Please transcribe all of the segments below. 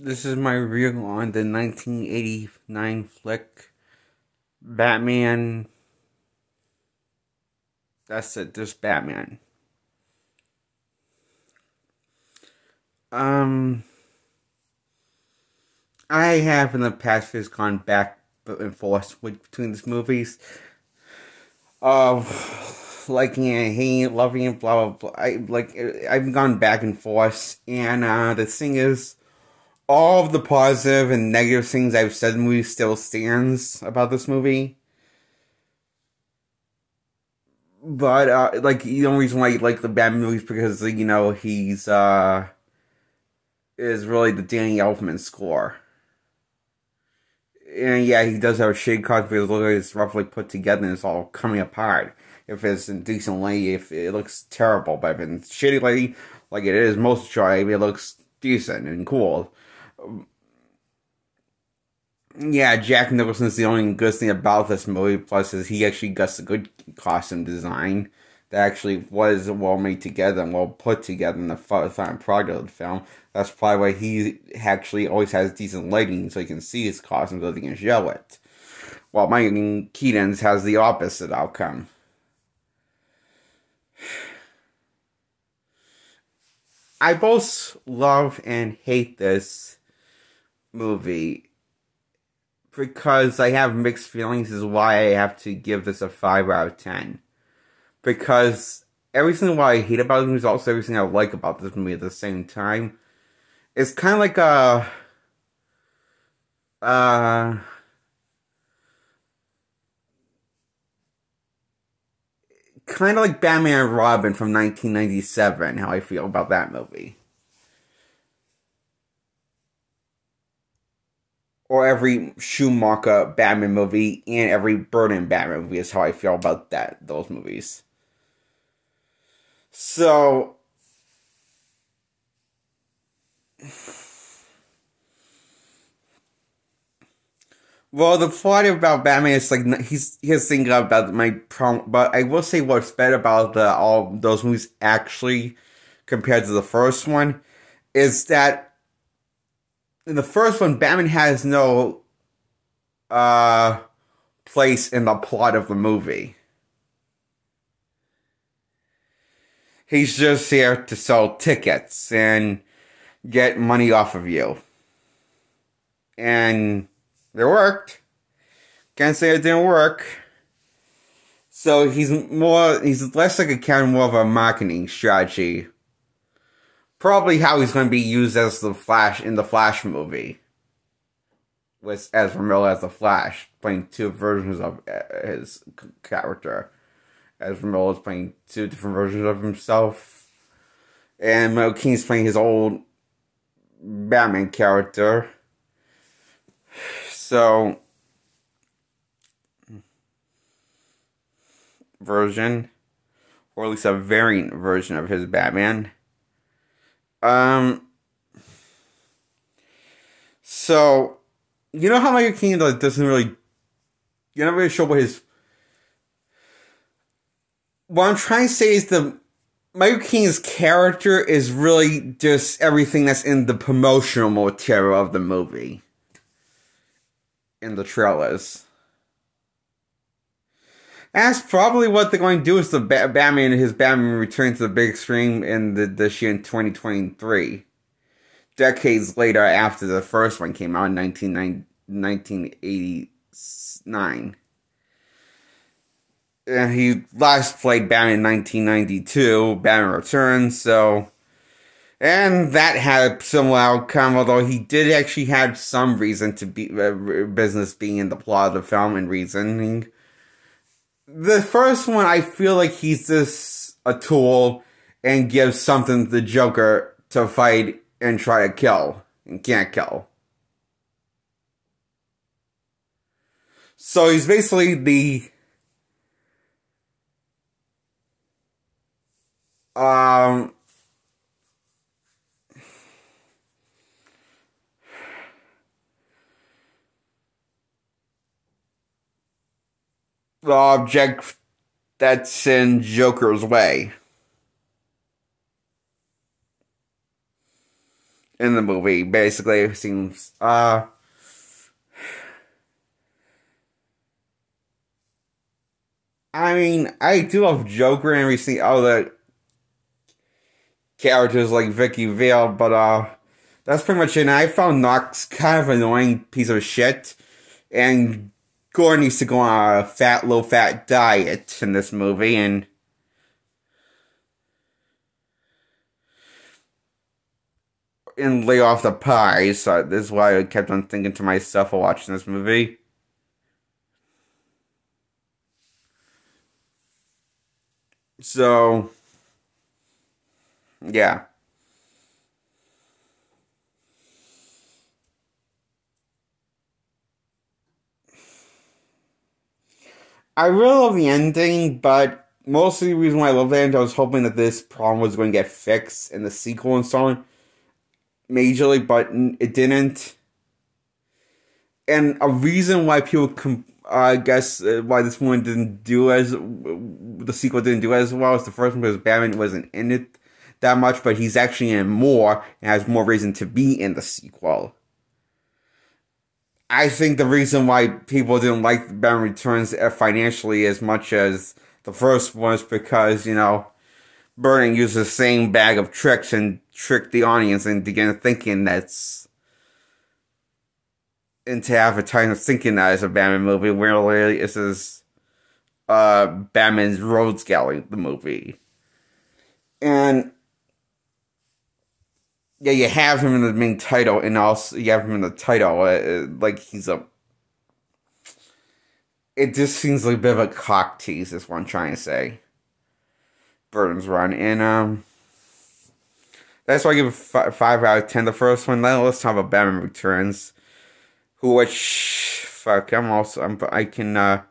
This is my review on the 1989 flick Batman. That's it, just Batman. Um, I have in the past years gone back and forth between these movies of liking and hating, loving it, blah blah blah. I like I've gone back and forth, and uh, the thing is, all of the positive and negative things I've said in the movie still stands about this movie. But uh, like the only reason why you like the Batman movies because you know he's uh is really the Danny Elfman score. And yeah, he does have a shade card because it's roughly put together and it's all coming apart. If it's in decent light, if it looks terrible, but if it's shitty light, like it is most of the time, it looks decent and cool. Yeah, Jack Nicholson's the only good thing about this movie. Plus, is he actually got a good costume design that actually was well made together and well put together in the final product of the film. That's probably why he actually always has decent lighting so you can see his costume so he can show it. While Michael Keaton's has the opposite outcome. I both love and hate this movie because I have mixed feelings is why I have to give this a 5 out of 10. Because everything what I hate about it is also everything I like about this movie at the same time. It's kind of like a... Uh... Kind of like Batman and Robin from 1997, how I feel about that movie. Or every Schumacher Batman movie and every Burton Batman movie is how I feel about that those movies. So Well, the plot about Batman is like he's he's thinking about my problem, but I will say what's better about the all those movies actually compared to the first one is that in the first one, Batman has no uh, place in the plot of the movie. He's just here to sell tickets and get money off of you. And it worked. Can't say it didn't work. So he's more, he's less like a character, more of a marketing strategy probably how he's going to be used as the Flash in the Flash movie. With Ezra Miller as the Flash, playing two versions of uh, his character. Ezra Miller is playing two different versions of himself. And Michael Keaton's playing his old Batman character. So, version, or at least a variant version of his Batman. Um. So, you know how Michael Keaton like, doesn't really, you're not really sure what his. What I'm trying to say is the Michael Keaton's character is really just everything that's in the promotional material of the movie. In the trailers. That's probably what they're going to do is the ba- Batman and his Batman return to the big screen in the this year in 2023. Decades later after the first one came out in 1989. And he last played Batman in 1992, Batman Returns, so and that had a similar outcome, although he did actually have some reason to be uh, business being in the plot of the film and reasoning the first one, I feel like he's just a tool and gives something to the Joker to fight and try to kill and can't kill. So he's basically the um the object that's in Joker's way. in the movie. Basically, seems. Uh, I mean, I do love Joker and everything. All the characters like Vicky Vale, but uh, that's pretty much it. And I found Knox kind of annoying piece of shit, and Gore needs to go on a fat, low fat diet in this movie, and and lay off the pies. So this is why I kept on thinking to myself while watching this movie. So, yeah. I really love the ending, but mostly the reason why I love the ending, I was hoping that this problem was going to get fixed in the sequel installment majorly, but it didn't. And a reason why people, I guess, uh, why this one didn't do as the sequel didn't do as well as the first one because Batman wasn't in it that much, but he's actually in more and has more reason to be in the sequel. I think the reason why people didn't like Batman Returns uh, financially as much as the first one is because, you know, Burton used the same bag of tricks and tricked the audience into getting thinking that's into advertising thinking that it's a Batman movie where really this is uh Batman's road scouting the movie. And yeah, you have him in the main title, and also you have him in the title. Uh, like he's a. It just seems like a bit of a cock tease. Is what I'm trying to say. Burton's run, and um, that's why I give it five, five out of ten. The first one. Then let's talk about Batman Returns, who which fuck I'm also I'm, I can uh,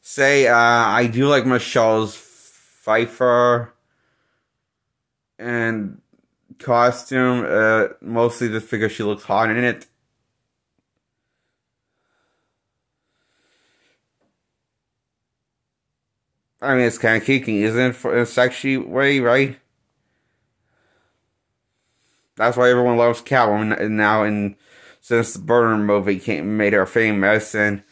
say uh, I do like Michelle's Pfeiffer and costume, uh, mostly just because she looks hot in it. I mean, it's kind of kicking, isn't it? For a sexy way, right? That's why everyone loves Catwoman now. And since the Burton movie came, made her famous, and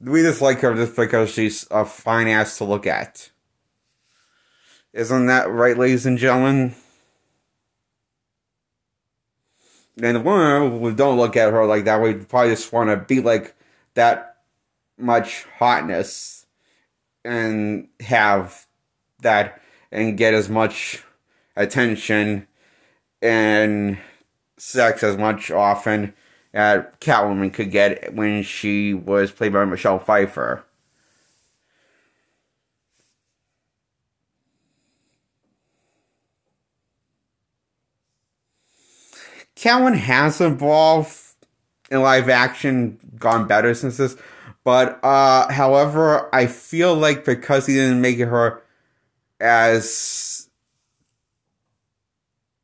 we just like her just because she's a fine ass to look at. Isn't that right, ladies and gentlemen? And the women who don't look at her like that, we probably just want to be like that much hotness and have that and get as much attention and sex as much often as Catwoman could get when she was played by Michelle Pfeiffer. Catwoman has evolved in live action, gone better since this. But uh however, I feel like because he didn't make her as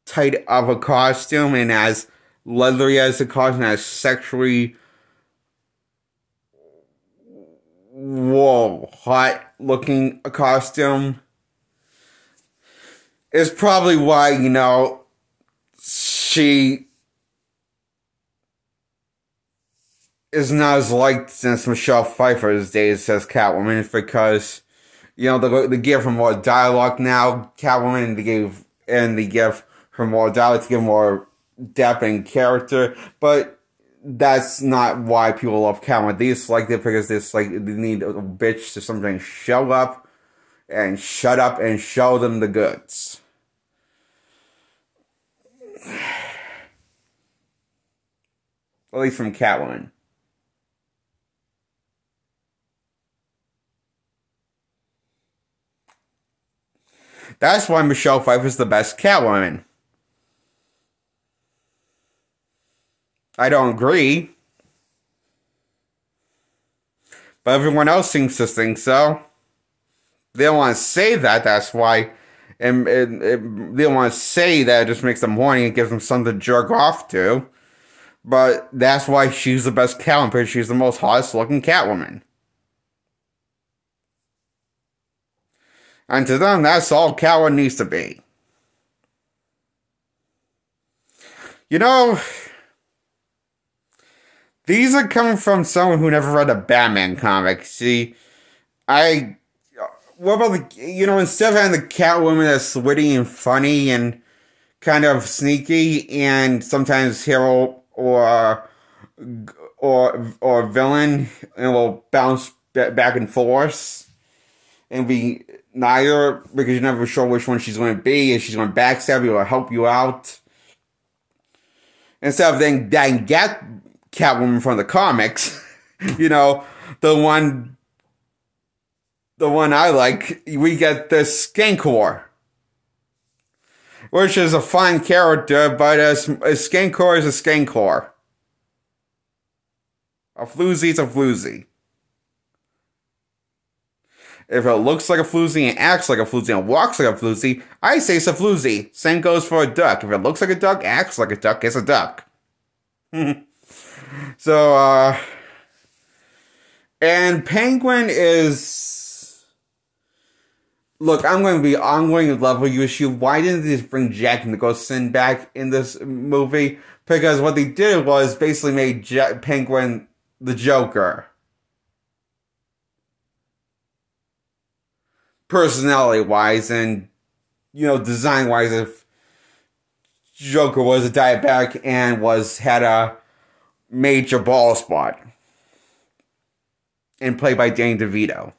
tight of a costume and as leathery as the costume, as sexually whoa, hot looking a costume is probably why, you know, she is not as liked since Michelle Pfeiffer's days as Catwoman because you know the the give her more dialogue now. Catwoman and they give and they give her more dialogue to give more depth and character, but that's not why people love Catwoman. They just like it because it's like they need a bitch to sometimes show up and shut up and show them the goods. At least from Catwoman. That's why Michelle Pfeiffer is the best Catwoman. I don't agree. But everyone else seems to think so. They don't want to say that, that's why. And, and, and they don't want to say that it just makes them horny and gives them something to jerk off to. But that's why she's the best Catwoman because she's the most hottest looking Catwoman. And to them, that's all Catwoman needs to be. You know, these are coming from someone who never read a Batman comic. See, I. What about the. You know, instead of having the Catwoman that's witty and funny and kind of sneaky and sometimes hero or. Or, or villain and will bounce back and forth and be neither because you're never sure which one she's going to be. If she's going to backstab you or help you out. Instead of then, then get Catwoman from the comics, you know, the one, the one I like, we get the Skankor. Which is a fine character, but a, a Skankor is a Skankor. A floozy is a floozy. If it looks like a floozy and acts like a floozy and walks like a floozy, I say it's a floozy. Same goes for a duck. If it looks like a duck, acts like a duck, it's a duck. so, uh, and Penguin is. Look, I'm going to be, I'm going to level you issue. Why didn't they just bring Jack Nicholson back in this movie? Because what they did was basically made Jack, Penguin the Joker. Personality wise and you know design wise if Joker was a diabetic and was had a major ball spot and played by Danny DeVito.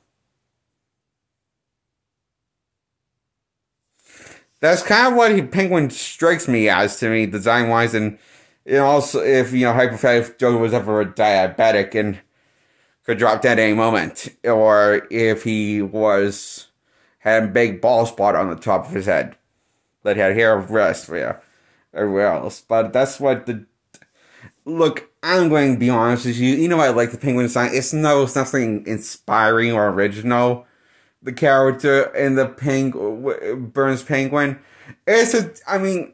That's kind of what he, Penguin strikes me as to me, design wise, and know, also if you know, hypothetically, if Joker was ever a diabetic and could drop dead at any moment, or if he was had a big ball spot on the top of his head that had hair of rest for you, everywhere else. But that's what the look. I'm going to be honest with you. You know, I like the penguin design. It's no, it's nothing inspiring or original. The character in the peng Burns penguin. It's a. I mean.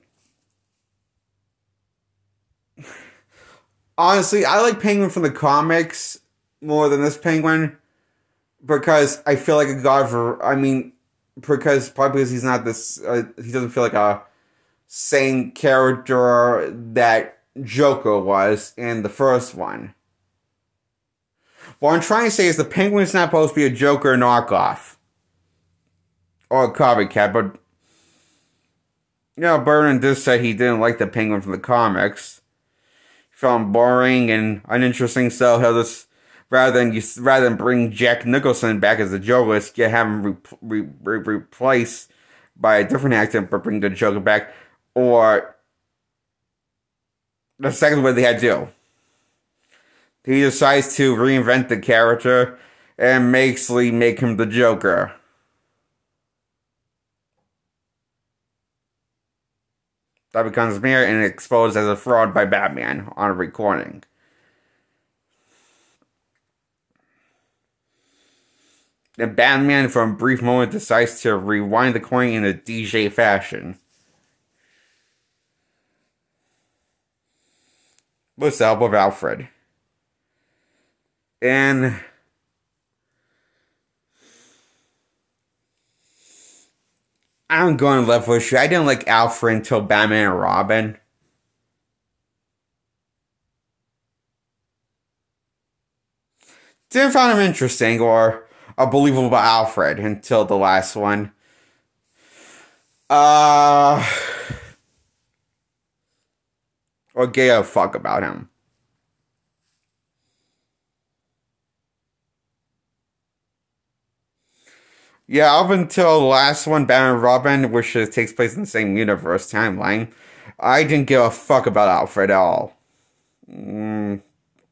Honestly, I like Penguin from the comics more than this Penguin because I feel like a god for. I mean, because probably because he's not this uh, he doesn't feel like a same character that Joker was in the first one. What I'm trying to say is the Penguin's not supposed to be a Joker knockoff or a copycat, but you know, Burton did say he didn't like the Penguin from the comics. He found boring and uninteresting, so he'll just rather than you rather than bring Jack Nicholson back as the Joker, get him re, re, re, replaced by a different actor, but bring the Joker back, or the second way they had to. He decides to reinvent the character and basically make him the Joker. That becomes mere and exposed as a fraud by Batman on a recording. The Batman, for a brief moment, decides to rewind the coin in a DJ fashion. With the help of Alfred. And I'm going left with you. I didn't like Alfred until Batman and Robin. Didn't find him interesting or a believable Alfred until the last one. Uh, or gay a fuck about him. Yeah, up until the last one, Batman Robin, which takes place in the same universe timeline, I didn't give a fuck about Alfred at all. Mm,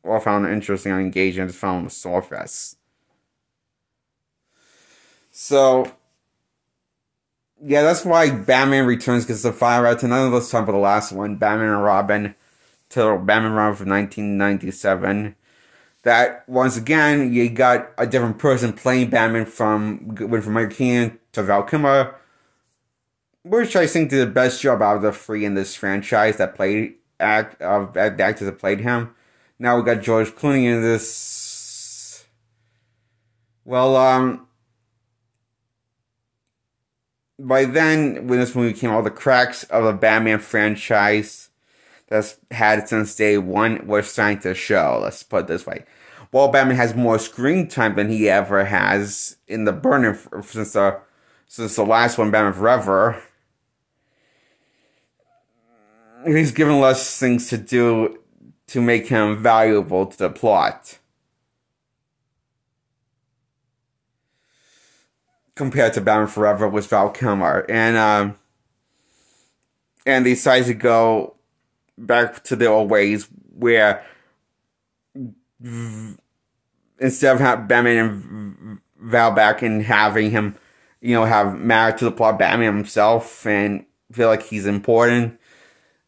I found it interesting and engaging. Just found him fest. So, yeah, that's why Batman Returns gets the fire out to none of us talk about the last one, Batman and Robin, to Batman and Robin from 1997. That once again, you got a different person playing Batman from went from Michael Keaton to Val Kilmer, which I think did the best job out of the three in this franchise that played act of the actors that played him. Now we got George Clooney in this. Well, um, by then, when this movie came out, the cracks of the Batman franchise that's had since day one was starting to show. Let's put it this way. While Batman has more screen time than he ever has in the burner since the since the last one, Batman Forever, he's given less things to do to make him valuable to the plot. Compared to Batman Forever with Val Kilmer. And um and they decided to go back to the old ways where instead of having Batman and Val back and having him, you know, have married to the plot Batman himself and feel like he's important,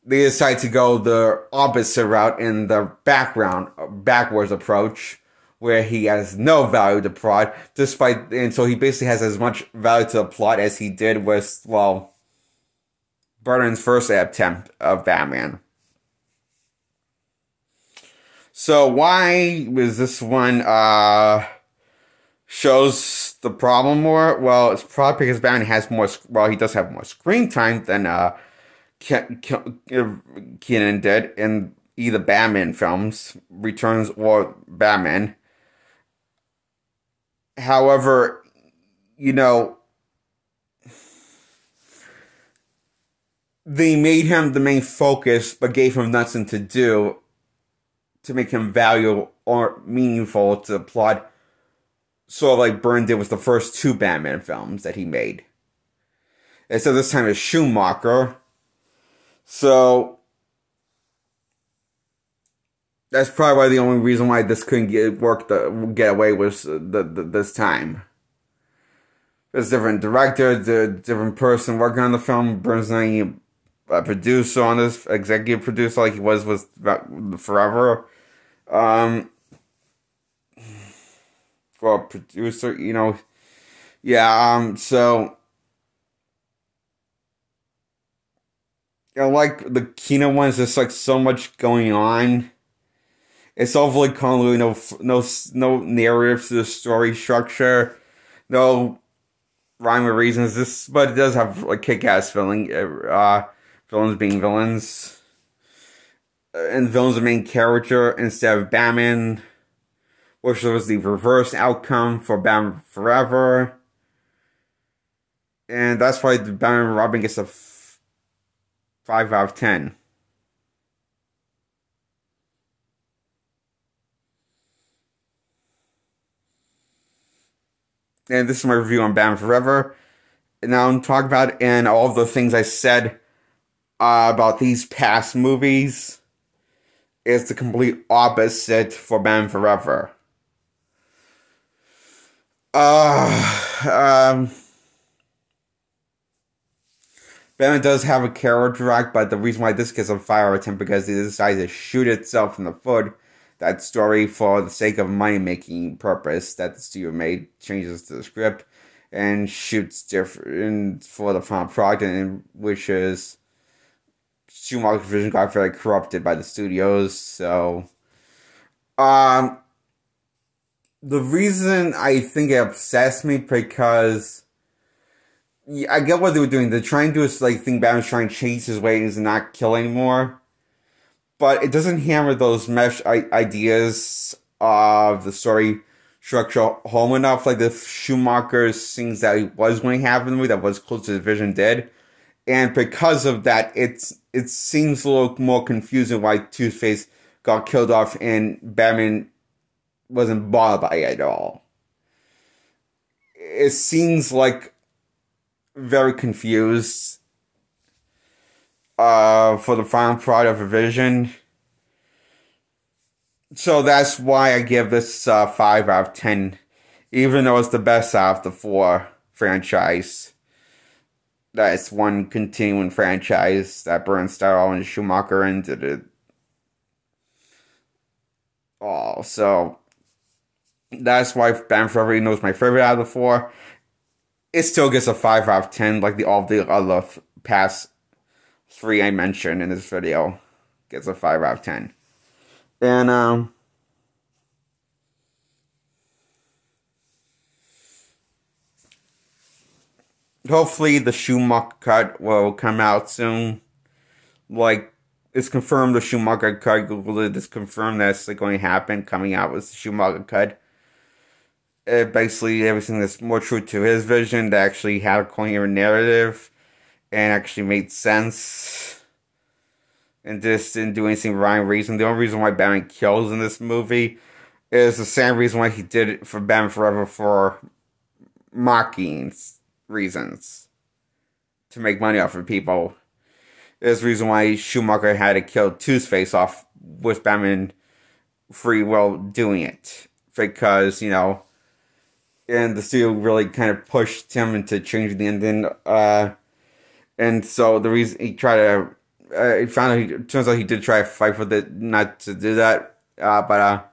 they decide to go the opposite route in the background, backwards approach, where he has no value to plot, despite, and so he basically has as much value to the plot as he did with, well, Burton's first attempt of Batman. So why was this one uh shows the problem more? Well, it's probably because Batman has more. Well, he does have more screen time than uh Keaton did in either Batman films, Returns or Batman. However, you know, they made him the main focus, but gave him nothing to do to make him valuable or meaningful to the plot. Sort of like Burton did with the first two Batman films that he made. Instead this time it's Schumacher. So that's probably the only reason why this couldn't get work the get away was the, the this time. There's different director, the different person working on the film. Burton's not a producer on this, executive producer like he was with Forever. Um, well, producer, you know, yeah. Um, so I like the Kino ones. There's like so much going on. It's overly convoluted. No, no, no narrative to the story structure. No rhyme or reasons. This, but it does have like kick-ass feeling. Uh, villains being villains and villain's the main character instead of Batman, which was the reverse outcome for Batman Forever. And that's why the Batman Robin gets a f- 5 out of 10. And this is my review on Batman Forever. And now I'm talking about and all the things I said uh, about these past movies is the complete opposite for Batman Forever. Uh, um, Batman does have a character arc, but the reason why this gets a fire attempt because he decides to shoot itself in the foot. That story, for the sake of money making purpose, that the studio made changes to the script and shoots different for the final product, and which is Schumacher's vision got very corrupted by the studios. So, um, the reason I think it obsessed me because I get what they were doing. They're trying to do is like think Batman's trying to chase his ways and not kill anymore, but it doesn't hammer those mesh ideas of the story structure home enough. Like the Schumacher's things that he was going to have in the movie that was close to the vision did and because of that, it's it seems a little more confusing why Two Face got killed off and Batman wasn't bothered by it at all. It seems like very confused uh, for the final product of Vision. So that's why I give this uh, 5 out of 10, even though it's the best out of the four franchise that's one continuing franchise that Burton started and Schumacher ended it. Oh, so that's why Batman Forever knows my favorite out of the four. It still gets a 5 out of 10, like the all the other past three I mentioned in this video. Gets a 5 out of 10. And, um, hopefully the Schumacher cut will come out soon. Like it's confirmed the Schumacher cut. Google it. It's confirmed that's like going to happen. Coming out with the Schumacher cut. It basically everything that's more true to his vision that actually had a coherent narrative and actually made sense. And just didn't do anything wrong reason. The only reason why Batman kills in this movie is the same reason why he did it for Batman Forever for mocking reasons to make money off of people. Is the reason why Schumacher had to kill Two Face off with Batman free will doing it. Because, you know, and the studio really kind of pushed him into changing the ending. Uh, and so the reason he tried to, uh, he found out, he, turns out he did try to fight for it, not to do that. Uh, but, uh,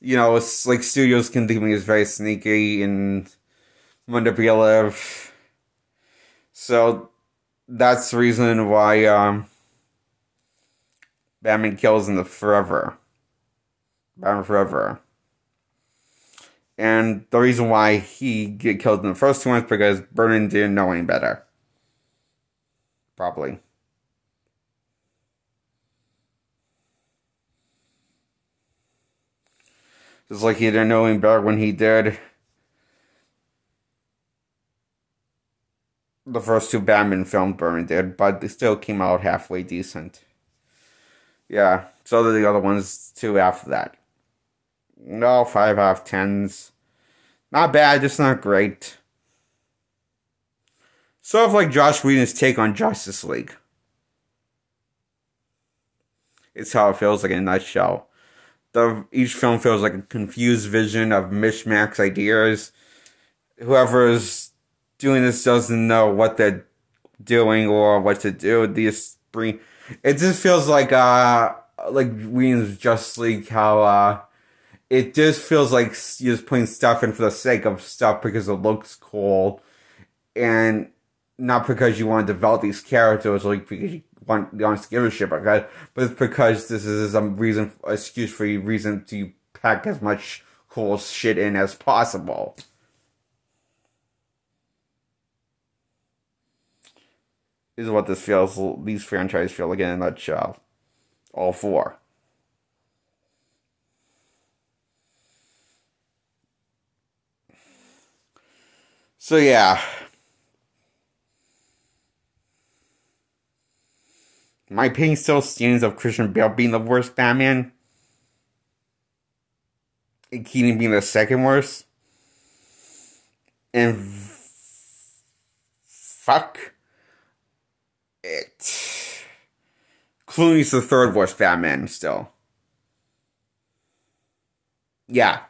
you know, it's like studios can think is very sneaky and manipulative. So that's the reason why um, Batman kills in the Forever. Batman Forever. And the reason why he get killed in the first one is because Burton didn't know any better. Probably. Just like he didn't know him better when he did the first two Batman films Burton did, but they still came out halfway decent. Yeah, so did the other ones too after that. No, five out of tens. Not bad, just not great. Sort of like Joss Whedon's take on Justice League. It's how it feels like in a nutshell. The each film feels like a confused vision of mishmax ideas. Whoever is doing this doesn't know what they're doing or what to do. These bring it just feels like uh like Whedon's Justice League how uh it just feels like you're just putting stuff in for the sake of stuff because it looks cool and not because you want to develop these characters like because you want you want to give a shit about it, but because this is some reason excuse for you reason to pack as much cool shit in as possible. Is what this feels these franchises feel like in a nutshell. All four. So yeah. My opinion still stands of Christian Bale being the worst Batman. And Keaton being the second worst. And fuck it. Clooney's the third worst Batman still. Yeah.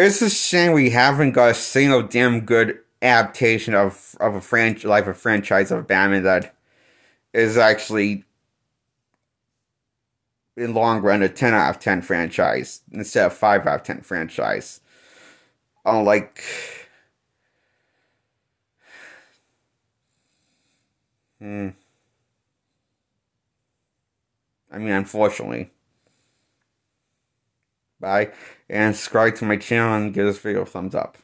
It's a shame we haven't got a single damn good adaptation of of a franchise, like a franchise of Batman that is actually in long run a ten out of ten franchise instead of five out of ten franchise. Unlike Hmm. I mean, unfortunately. Bye. And subscribe to my channel and give this video a thumbs up.